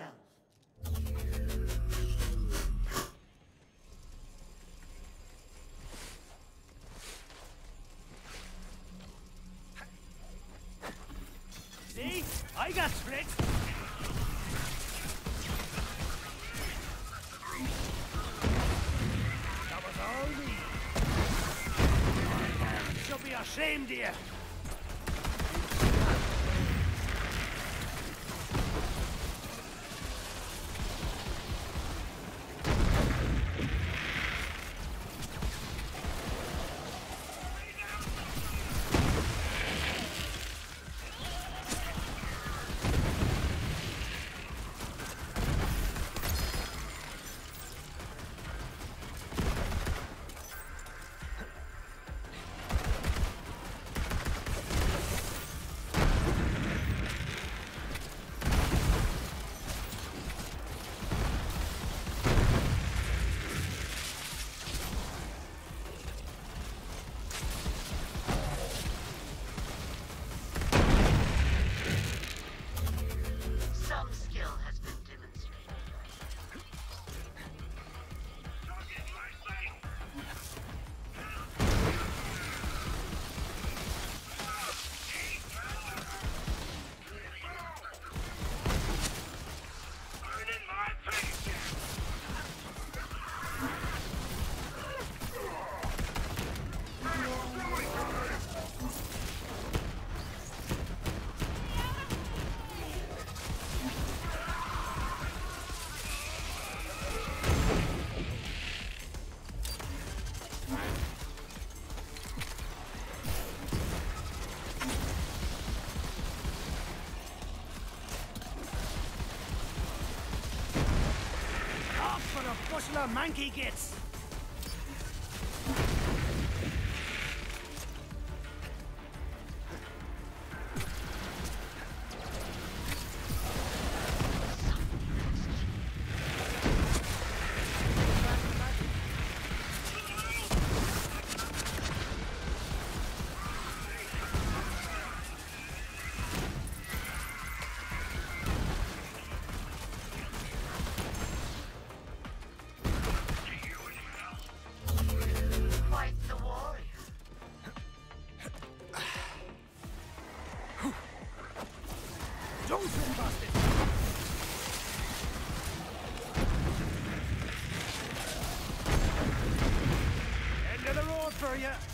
yourself. See? I got split. That was all me. Should be ashamed of. For a bushel of monkey gits. yeah.